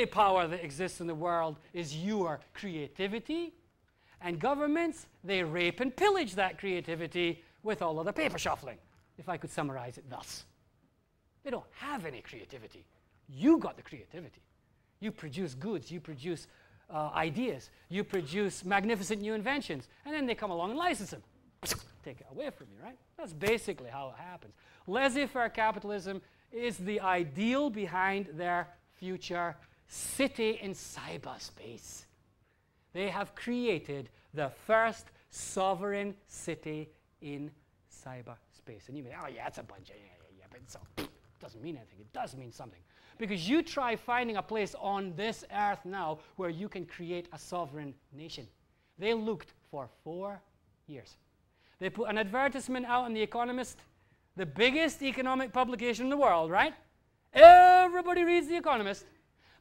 only power that exists in the world is your creativity. And governments, they rape and pillage that creativity with all of the paper shuffling, if I could summarize it thus. They don't have any creativity. You got the creativity. You produce goods, you produce uh, ideas, you produce magnificent new inventions, and then they come along and license them. Take it away from you, right? That's basically how it happens. Laissez faire capitalism is the ideal behind their future city in cyberspace. They have created the first sovereign city in cyberspace. And you may, oh, yeah, it's a bunch of, yeah, yeah, yeah, but so, it doesn't mean anything. It does mean something. Because you try finding a place on this earth now where you can create a sovereign nation. They looked for four years. They put an advertisement out in The Economist, the biggest economic publication in the world, right? Everybody reads The Economist.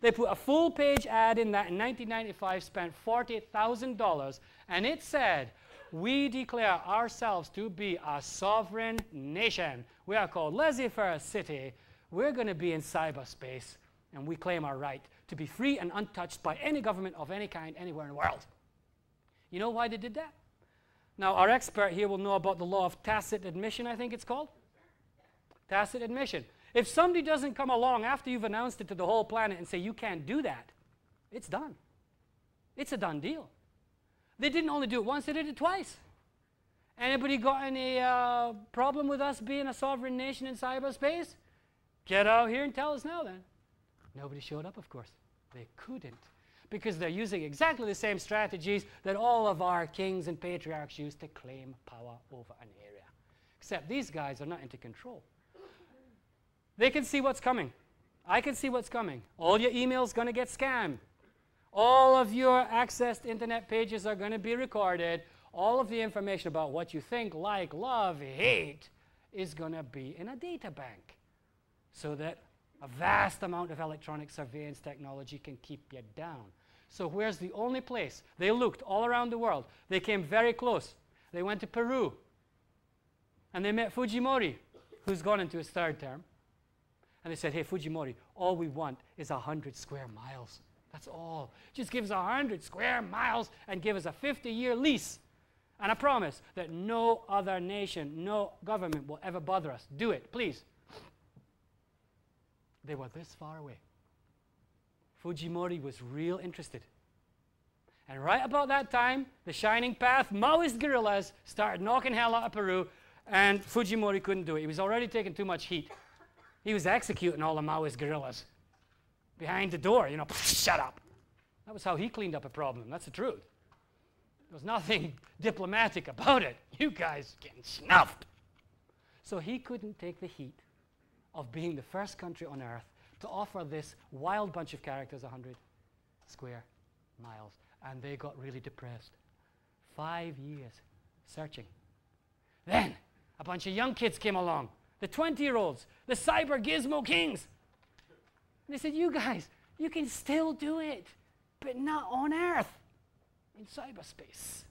They put a full page ad in that in 1995, spent $40,000, and it said, We declare ourselves to be a sovereign nation. We are called Laissez faire City. We're going to be in cyberspace, and we claim our right to be free and untouched by any government of any kind anywhere in the world. You know why they did that? Now, our expert here will know about the law of tacit admission, I think it's called. Tacit admission. If somebody doesn't come along after you've announced it to the whole planet and say, you can't do that, it's done. It's a done deal. They didn't only do it once, they did it twice. Anybody got any uh, problem with us being a sovereign nation in cyberspace? Get out here and tell us now then. Nobody showed up, of course. They couldn't because they're using exactly the same strategies that all of our kings and patriarchs used to claim power over an area. Except these guys are not into control. They can see what's coming. I can see what's coming. All your emails going to get scammed. All of your accessed internet pages are going to be recorded. All of the information about what you think, like, love, hate is going to be in a data bank so that a vast amount of electronic surveillance technology can keep you down. So where's the only place? They looked all around the world. They came very close. They went to Peru. And they met Fujimori, who's gone into his third term. And they said, hey, Fujimori, all we want is 100 square miles. That's all. Just give us 100 square miles and give us a 50 year lease and a promise that no other nation, no government will ever bother us. Do it, please. They were this far away. Fujimori was real interested. And right about that time, the Shining Path Maoist guerrillas started knocking hell out of Peru, and Fujimori couldn't do it. He was already taking too much heat. He was executing all the Maoist guerrillas behind the door, you know, shut up. That was how he cleaned up a problem. That's the truth. There was nothing diplomatic about it. You guys getting snuffed. So he couldn't take the heat of being the first country on earth to offer this wild bunch of characters 100 square miles. And they got really depressed. Five years searching. Then a bunch of young kids came along the 20 year olds, the cyber gizmo kings. And they said, You guys, you can still do it, but not on Earth, in cyberspace.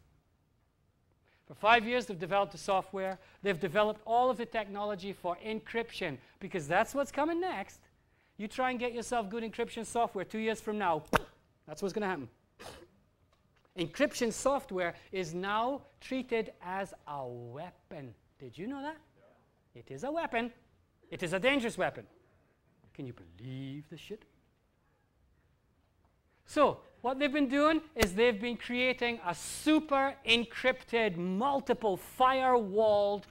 For five years, they've developed the software. They've developed all of the technology for encryption because that's what's coming next. You try and get yourself good encryption software two years from now, that's what's going to happen. Encryption software is now treated as a weapon. Did you know that? It is a weapon. It is a dangerous weapon. Can you believe this shit? So, what they've been doing is they've been creating a super encrypted, multiple firewalled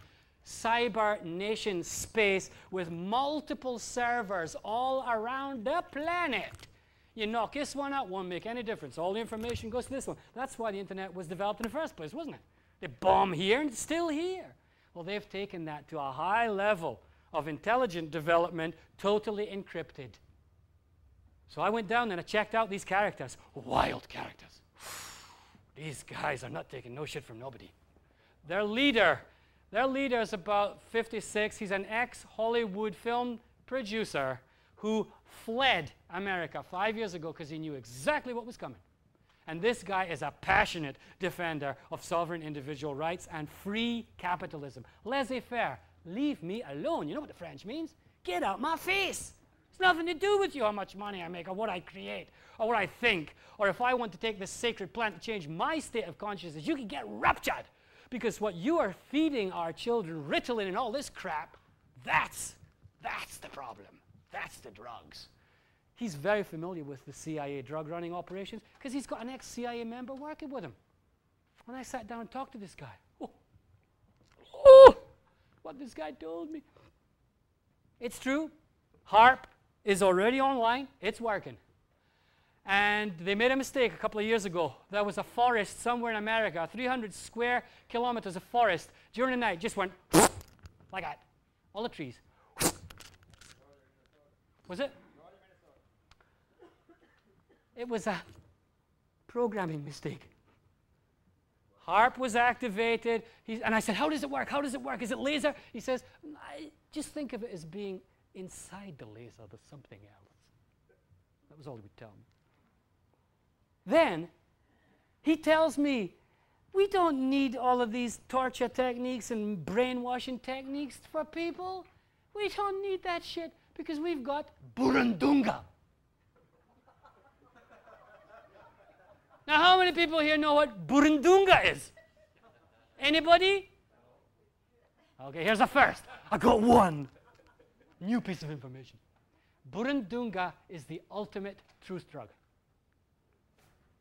cyber nation space with multiple servers all around the planet. You knock this one out, won't make any difference. All the information goes to this one. That's why the internet was developed in the first place, wasn't it? They bomb here and it's still here. Well, they've taken that to a high level of intelligent development, totally encrypted. So I went down and I checked out these characters. Wild characters. these guys are not taking no shit from nobody. Their leader, their leader is about 56. He's an ex-Hollywood film producer who fled America five years ago because he knew exactly what was coming. And this guy is a passionate defender of sovereign individual rights and free capitalism. Laissez faire. Leave me alone. You know what the French means? Get out my face. It's nothing to do with you how much money I make or what I create or what I think. Or if I want to take this sacred plant to change my state of consciousness, you can get raptured. Because what you are feeding our children, Ritalin and all this crap, that's, that's the problem. That's the drugs. He's very familiar with the CIA drug running operations because he's got an ex CIA member working with him. When I sat down and talked to this guy, oh, oh, what this guy told me. It's true. HAARP is already online, it's working. And they made a mistake a couple of years ago. There was a forest somewhere in America, 300 square kilometers of forest, during the night, just went like that. All the trees. Was it? It was a programming mistake. HAARP was activated. He's, and I said, How does it work? How does it work? Is it laser? He says, Just think of it as being inside the laser, there's something else. That was all he would tell me. Then he tells me, We don't need all of these torture techniques and brainwashing techniques for people. We don't need that shit because we've got Burundunga. Now, how many people here know what Burundunga is? Anybody? Okay, here's a first. I got one new piece of information. Burundunga is the ultimate truth drug.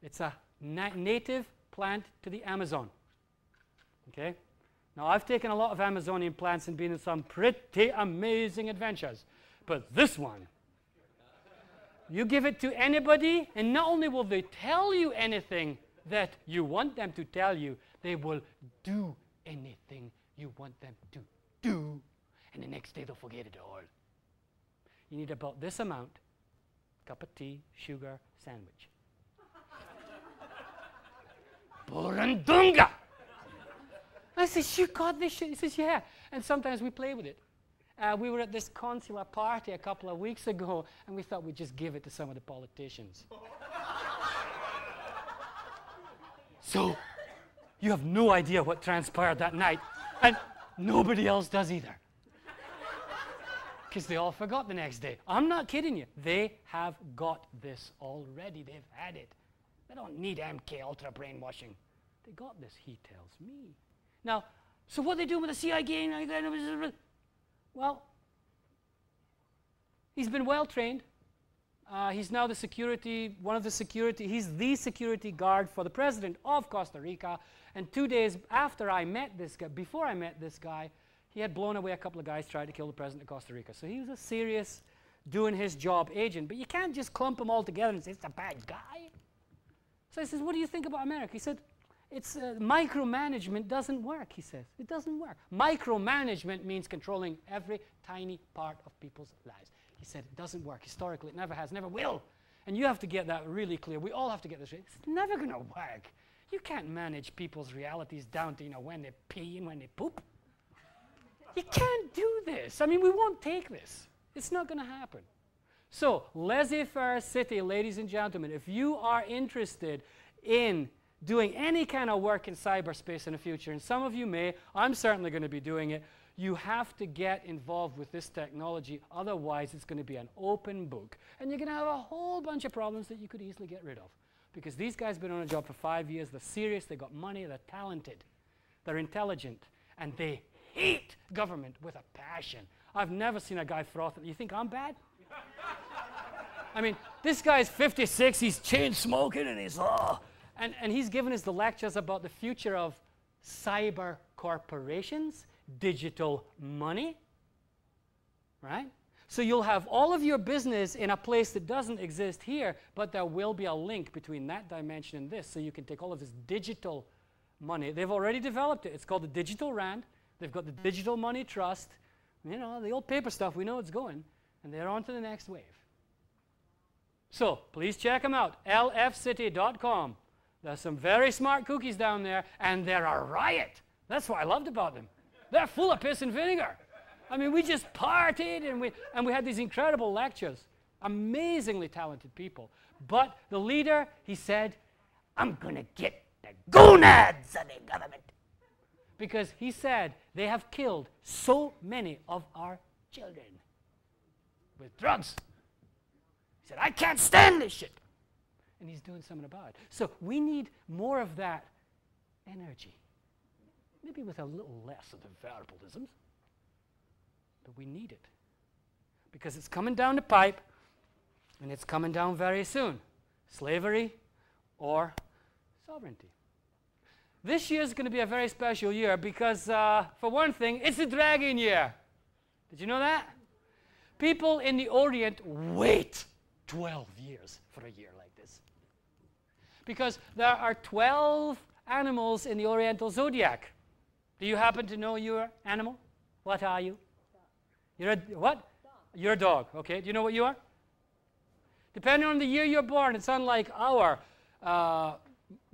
It's a na native plant to the Amazon. Okay? Now, I've taken a lot of Amazonian plants and been in some pretty amazing adventures. But this one, you give it to anybody, and not only will they tell you anything that you want them to tell you, they will do anything you want them to do. And the next day they'll forget it all. You need about this amount cup of tea, sugar, sandwich. Burundunga! I said, You got this shit? He says, Yeah. And sometimes we play with it. Uh, we were at this consular party a couple of weeks ago, and we thought we'd just give it to some of the politicians. so, you have no idea what transpired that night, and nobody else does either. Because they all forgot the next day. I'm not kidding you. They have got this already. They've had it. They don't need MK Ultra brainwashing. They got this, he tells me. Now, so what are they doing with the CIA? Well, he's been well trained. Uh, he's now the security, one of the security, he's the security guard for the president of Costa Rica. And two days after I met this guy, before I met this guy, he had blown away a couple of guys trying to kill the president of Costa Rica. So he was a serious, doing his job agent. But you can't just clump them all together and say, it's a bad guy. So I says, what do you think about America? He said, it's uh, micromanagement doesn't work, he says. It doesn't work. Micromanagement means controlling every tiny part of people's lives. He said it doesn't work. Historically, it never has, never will. And you have to get that really clear. We all have to get this right. It's never going to work. You can't manage people's realities down to, you know, when they pee and when they poop. You can't do this. I mean, we won't take this. It's not going to happen. So, laissez-faire city, ladies and gentlemen, if you are interested in doing any kind of work in cyberspace in the future, and some of you may, I'm certainly going to be doing it, you have to get involved with this technology. Otherwise, it's going to be an open book. And you're going to have a whole bunch of problems that you could easily get rid of. Because these guys have been on a job for five years. They're serious. They've got money. They're talented. They're intelligent. And they hate government with a passion. I've never seen a guy froth. You think I'm bad? I mean, this guy's 56. He's chain smoking and he's, oh, and, and he's given us the lectures about the future of cyber corporations, digital money, right? So you'll have all of your business in a place that doesn't exist here, but there will be a link between that dimension and this. So you can take all of this digital money. They've already developed it. It's called the Digital Rand. They've got the Digital Money Trust. You know, the old paper stuff, we know it's going. And they're on to the next wave. So please check them out, lfcity.com. There's some very smart cookies down there, and they're a riot. That's what I loved about them. They're full of piss and vinegar. I mean, we just partied and we, and we had these incredible lectures. Amazingly talented people. But the leader, he said, I'm going to get the gonads of the government. Because he said they have killed so many of our children with drugs. He said, I can't stand this shit. And he's doing something about it. So we need more of that energy. Maybe with a little less of the verbalisms. But we need it. Because it's coming down the pipe, and it's coming down very soon. Slavery or sovereignty. This year is going to be a very special year because, uh, for one thing, it's the dragon year. Did you know that? People in the Orient wait 12 years for a year this. Because there are 12 animals in the Oriental zodiac. Do you happen to know your animal? What are you? You're a what? Dog. You're a dog. Okay. Do you know what you are? Depending on the year you're born, it's unlike our uh,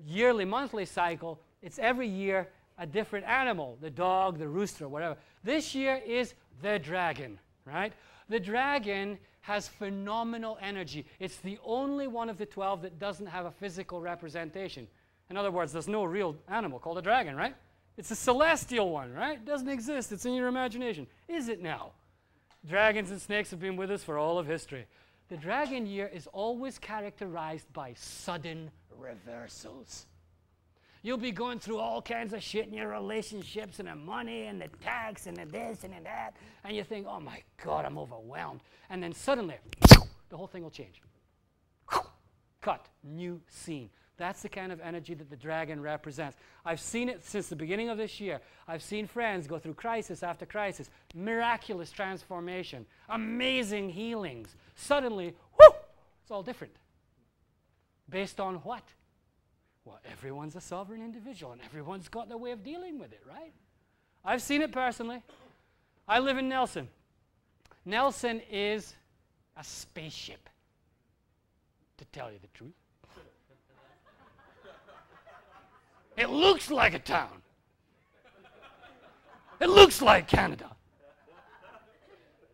yearly, monthly cycle. It's every year a different animal the dog, the rooster, whatever. This year is the dragon, right? The dragon has phenomenal energy. It's the only one of the 12 that doesn't have a physical representation. In other words, there's no real animal called a dragon, right? It's a celestial one, right? It doesn't exist. It's in your imagination. Is it now? Dragons and snakes have been with us for all of history. The dragon year is always characterized by sudden reversals. You'll be going through all kinds of shit in your relationships and the money and the tax and the this and the that, and you think, oh my God, I'm overwhelmed. And then suddenly, the whole thing will change. Cut, new scene. That's the kind of energy that the dragon represents. I've seen it since the beginning of this year. I've seen friends go through crisis after crisis, miraculous transformation, amazing healings. Suddenly, whoo, it's all different. Based on what? Well, everyone's a sovereign individual and everyone's got their way of dealing with it, right? I've seen it personally. I live in Nelson. Nelson is a spaceship, to tell you the truth. It looks like a town. It looks like Canada.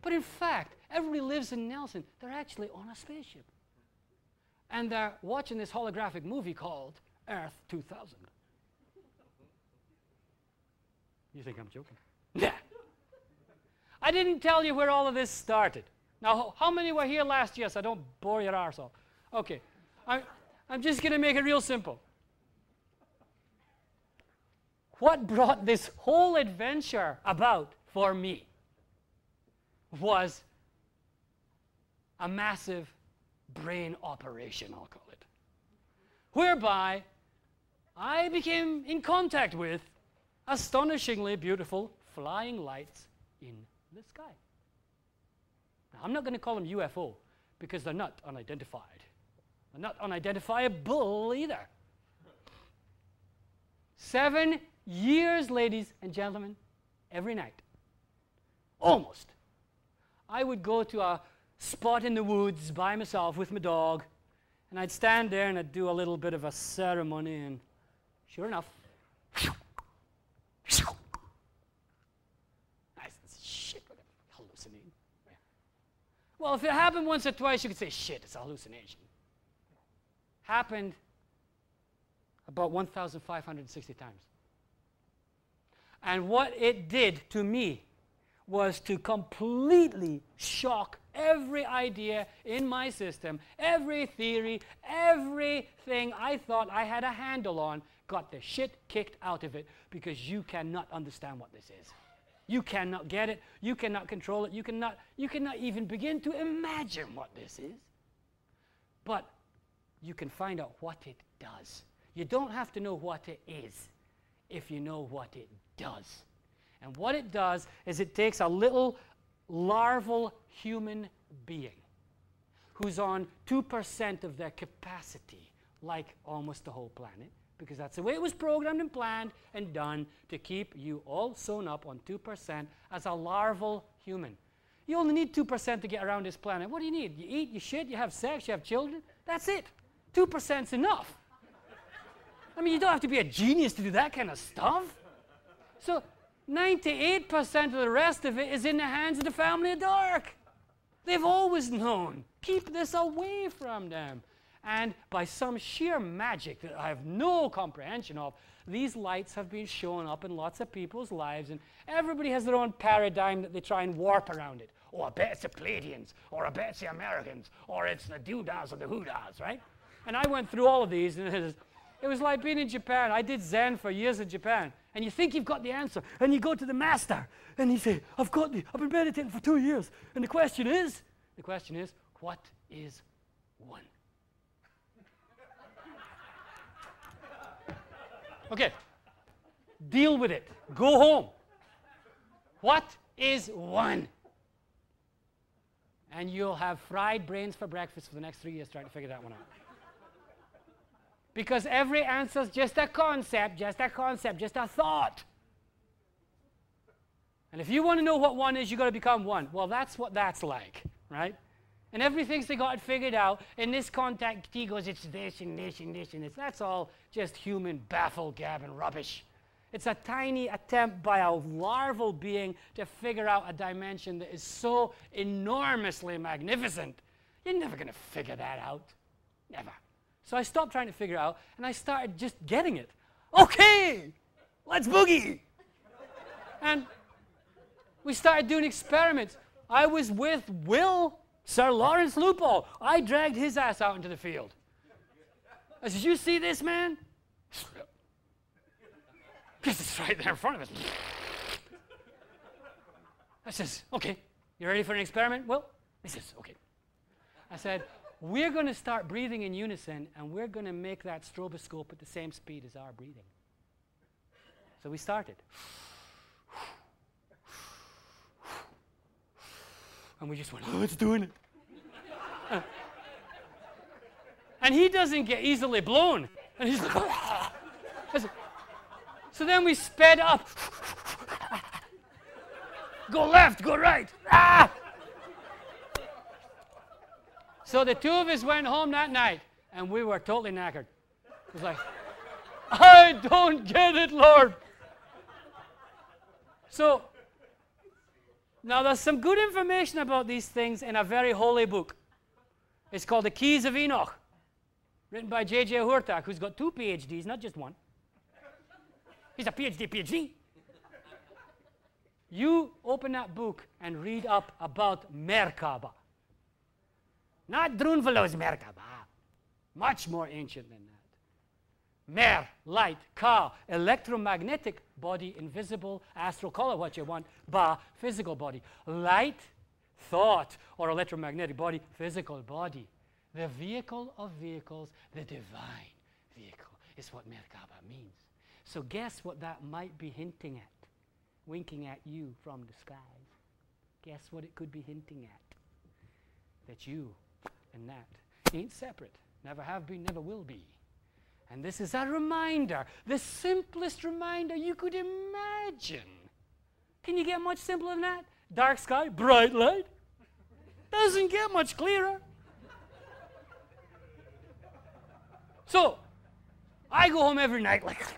But in fact, everybody lives in Nelson. They're actually on a spaceship. And they're watching this holographic movie called Earth 2000. You think I'm joking? Yeah. I didn't tell you where all of this started. Now, how many were here last year so I don't bore your arse off? Okay. I'm, I'm just going to make it real simple. What brought this whole adventure about for me was a massive brain operation, I'll call it, whereby I became in contact with astonishingly beautiful flying lights in the sky. Now, I'm not going to call them UFO because they're not unidentified. They're not unidentifiable either. Seven years, ladies and gentlemen, every night. Almost. I would go to a spot in the woods by myself with my dog, and I'd stand there and I'd do a little bit of a ceremony and Sure enough. Nice shit, hallucinating. Yeah. Well, if it happened once or twice, you could say, shit, it's a hallucination. Happened about 1,560 times. And what it did to me was to completely shock every idea in my system, every theory, everything I thought I had a handle on got the shit kicked out of it because you cannot understand what this is. You cannot get it. You cannot control it. You cannot, you cannot even begin to imagine what this is. But you can find out what it does. You don't have to know what it is if you know what it does. And what it does is it takes a little larval human being who's on 2% of their capacity, like almost the whole planet, because that's the way it was programmed and planned and done to keep you all sewn up on 2% as a larval human. You only need 2% to get around this planet. What do you need? You eat, you shit, you have sex, you have children. That's it. 2% is enough. I mean, you don't have to be a genius to do that kind of stuff. So 98% of the rest of it is in the hands of the family of dark. They've always known. Keep this away from them. And by some sheer magic that I have no comprehension of, these lights have been showing up in lots of people's lives, and everybody has their own paradigm that they try and warp around it. Oh, I bet it's the Pleiadians, or I bet it's the Americans, or it's the Doodas or the Hoodas, right? And I went through all of these, and it was, it was like being in Japan. I did Zen for years in Japan, and you think you've got the answer, and you go to the master, and you say, I've got the, I've been meditating for two years, and the question is, the question is, what is one? Okay, deal with it. Go home. What is one? And you'll have fried brains for breakfast for the next three years trying to figure that one out. Because every answer is just a concept, just a concept, just a thought. And if you want to know what one is, you've got to become one. Well, that's what that's like, right? And everything's they got it figured out. In this contact, he goes, it's this and this and this and this. That's all just human baffle gab and rubbish. It's a tiny attempt by a larval being to figure out a dimension that is so enormously magnificent. You're never going to figure that out. Never. So I stopped trying to figure out and I started just getting it. Okay, let's boogie. and we started doing experiments. I was with Will, Sir Lawrence Lupo. I dragged his ass out into the field. I said, You see this man? Because it's right there in front of us. I says, okay, you ready for an experiment? Well, he says, okay. I said, we're going to start breathing in unison and we're going to make that stroboscope at the same speed as our breathing. So we started. And we just went, oh, it's doing it. and he doesn't get easily blown. And he's like, ah. So then we sped up. go left, go right. Ah! So the two of us went home that night, and we were totally knackered. It was like, I don't get it, Lord. So, now there's some good information about these things in a very holy book. It's called The Keys of Enoch, written by J.J. Hurtak, who's got two PhDs, not just one. He's a PhD, PhD. You open that book and read up about Merkaba. Not Drunvalo's Merkaba. Much more ancient than that. Mer, light, ka, electromagnetic body, invisible, astral, call it what you want, ba, physical body. Light, thought, or electromagnetic body, physical body. The vehicle of vehicles, the divine vehicle, is what Merkaba means. So, guess what that might be hinting at? Winking at you from the skies. Guess what it could be hinting at? That you and that ain't separate. Never have been, never will be. And this is a reminder, the simplest reminder you could imagine. Can you get much simpler than that? Dark sky, bright light. Doesn't get much clearer. So, I go home every night like.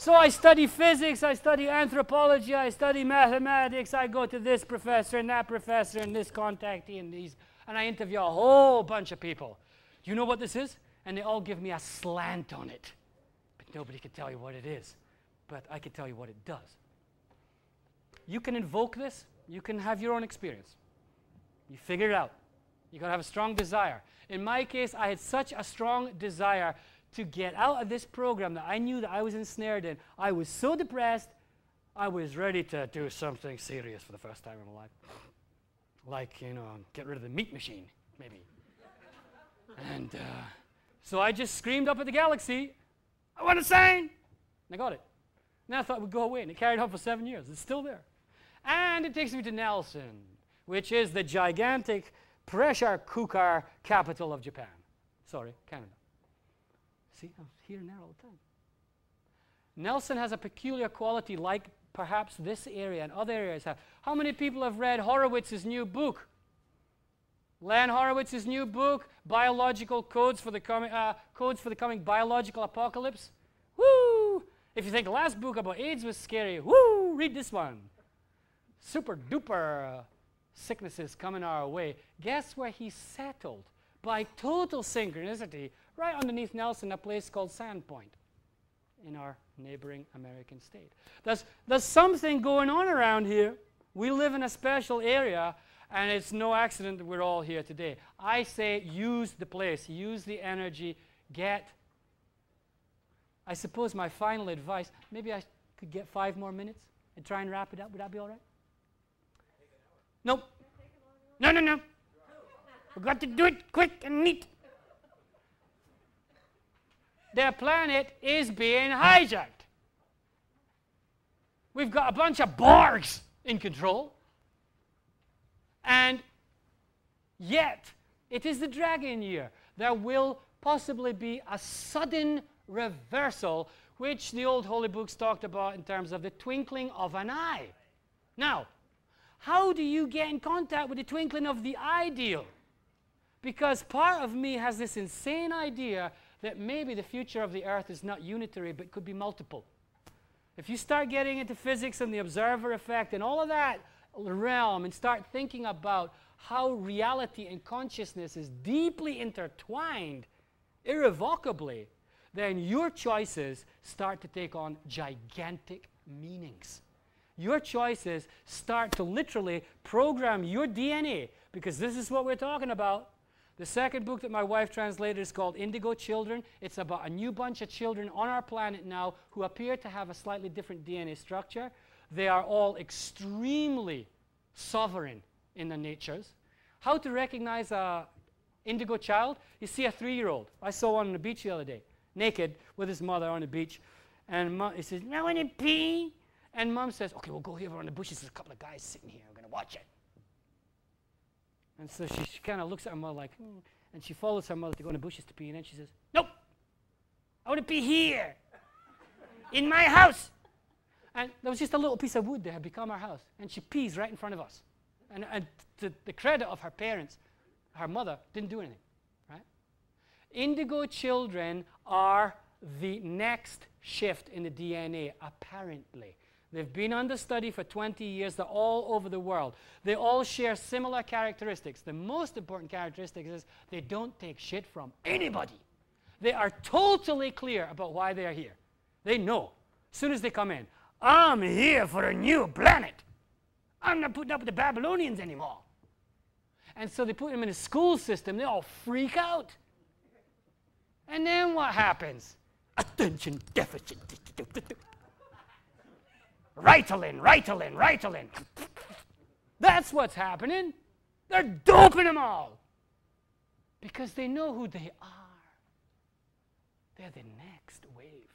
So I study physics, I study anthropology, I study mathematics, I go to this professor and that professor and this contactee and these, and I interview a whole bunch of people. Do you know what this is? And they all give me a slant on it. But nobody can tell you what it is. But I can tell you what it does. You can invoke this, you can have your own experience. You figure it out. You gotta have a strong desire. In my case, I had such a strong desire to get out of this program that I knew that I was ensnared in. I was so depressed, I was ready to do something serious for the first time in my life. Like, you know, get rid of the meat machine, maybe. and uh, so I just screamed up at the galaxy, I want a sign! And I got it. And I thought it would go away, and it carried on for seven years. It's still there. And it takes me to Nelson, which is the gigantic pressure cooker capital of Japan. Sorry, Canada. See, I'm here and there all the time. Nelson has a peculiar quality like perhaps this area and other areas have. How many people have read Horowitz's new book? Len Horowitz's new book, Biological Codes for the Coming, uh, Codes for the Coming Biological Apocalypse. Woo! If you think the last book about AIDS was scary, woo! Read this one. Super duper sicknesses coming our way. Guess where he settled? By total synchronicity, right underneath Nelson, a place called Sandpoint in our neighboring American state. There's, there's something going on around here We live in a special area, and it's no accident that we're all here today. I say use the place, use the energy, get. I suppose my final advice, maybe I could get five more minutes and try and wrap it up. Would that be all right? Nope. No, no, no. We've got to do it quick and neat. Their planet is being hijacked. We've got a bunch of Borgs in control. And yet, it is the dragon year. There will possibly be a sudden reversal, which the old holy books talked about in terms of the twinkling of an eye. Now, how do you get in contact with the twinkling of the ideal? Because part of me has this insane idea that maybe the future of the earth is not unitary but could be multiple. If you start getting into physics and the observer effect and all of that realm and start thinking about how reality and consciousness is deeply intertwined irrevocably, then your choices start to take on gigantic meanings. Your choices start to literally program your DNA because this is what we're talking about. The second book that my wife translated is called Indigo Children. It's about a new bunch of children on our planet now who appear to have a slightly different DNA structure. They are all extremely sovereign in their natures. How to recognize a indigo child? You see a three-year-old. I saw one on the beach the other day, naked with his mother on the beach. And mom, he says, I want to pee. And mom says, okay, we'll go here on the bushes. There's a couple of guys sitting here. We're going to watch it. And so she, she kind of looks at her mother like, hmm. and she follows her mother to go in the bushes to pee. And then she says, Nope, I want to pee here, in my house. And there was just a little piece of wood that had become our house. And she pees right in front of us. And, and to the credit of her parents, her mother didn't do anything, right? Indigo children are the next shift in the DNA, apparently. They've been under study for 20 years. They're all over the world. They all share similar characteristics. The most important characteristic is they don't take shit from anybody. They are totally clear about why they are here. They know as soon as they come in, I'm here for a new planet. I'm not putting up with the Babylonians anymore. And so they put them in a school system. They all freak out. And then what happens? Attention deficit. Ritalin, Ritalin, Ritalin. That's what's happening. They're doping them all because they know who they are. They're the next wave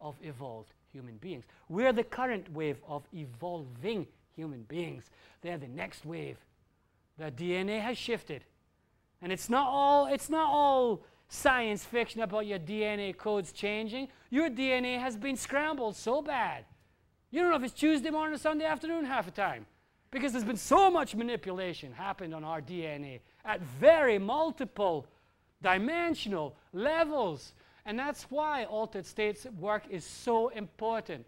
of evolved human beings. We're the current wave of evolving human beings. They're the next wave. The DNA has shifted. And it's not all, it's not all science fiction about your DNA codes changing. Your DNA has been scrambled so bad you don't know if it's Tuesday morning or Sunday afternoon half the time because there's been so much manipulation happened on our DNA at very multiple dimensional levels. And that's why altered states work is so important.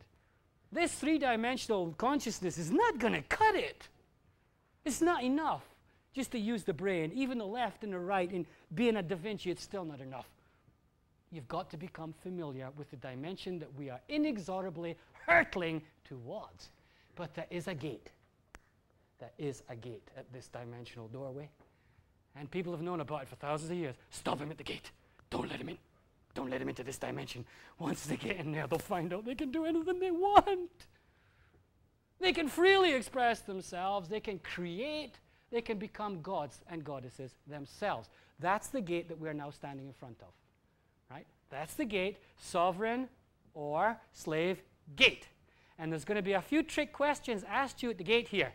This three dimensional consciousness is not going to cut it. It's not enough just to use the brain, even the left and the right. And being a Da Vinci, it's still not enough. You've got to become familiar with the dimension that we are inexorably hurtling towards. But there is a gate. There is a gate at this dimensional doorway. And people have known about it for thousands of years. Stop him at the gate. Don't let him in. Don't let them into this dimension. Once they get in there, they'll find out they can do anything they want. They can freely express themselves. They can create. They can become gods and goddesses themselves. That's the gate that we're now standing in front of. Right? That's the gate, sovereign or slave gate. And there's going to be a few trick questions asked you at the gate here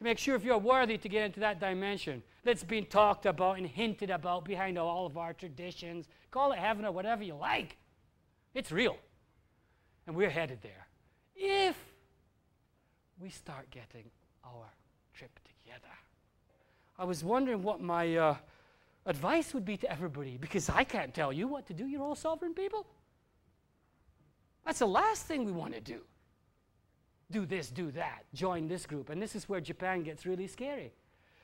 to make sure if you're worthy to get into that dimension that's been talked about and hinted about behind all of our traditions. Call it heaven or whatever you like. It's real. And we're headed there. If we start getting our trip together. I was wondering what my uh, advice would be to everybody because I can't tell you what to do. You're all sovereign people. That's the last thing we want to do. Do this, do that, join this group. And this is where Japan gets really scary.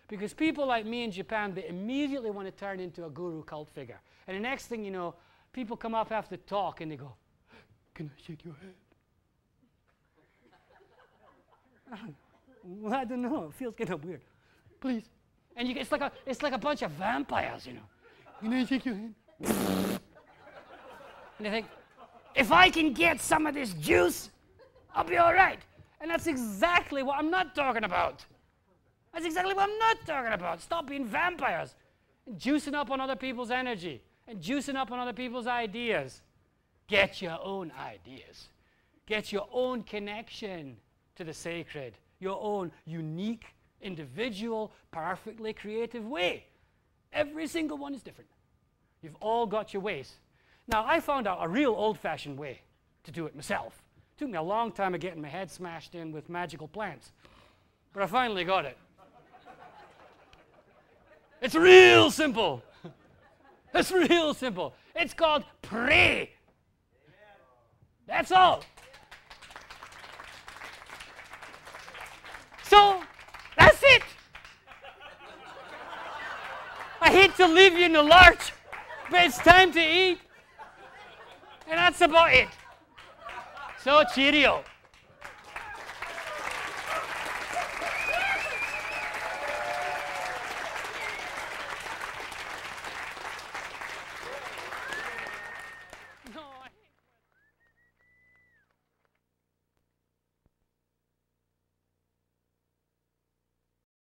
Because people like me in Japan, they immediately want to turn into a guru cult figure. And the next thing you know, people come up after talk and they go, Can I shake your hand? Well, I don't know. It feels kind of weird. Please. And you, it's, like a, it's like a bunch of vampires, you know. Can I shake your hand? and they think, if I can get some of this juice, I'll be all right. And that's exactly what I'm not talking about. That's exactly what I'm not talking about. Stop being vampires and juicing up on other people's energy and juicing up on other people's ideas. Get your own ideas. Get your own connection to the sacred, your own unique, individual, perfectly creative way. Every single one is different. You've all got your ways. Now, I found out a real old fashioned way to do it myself. Took me a long time of getting my head smashed in with magical plants, but I finally got it. It's real simple. It's real simple. It's called pray. That's all. So, that's it. I hate to leave you in the lurch, but it's time to eat. And that's about it. So, cheerio.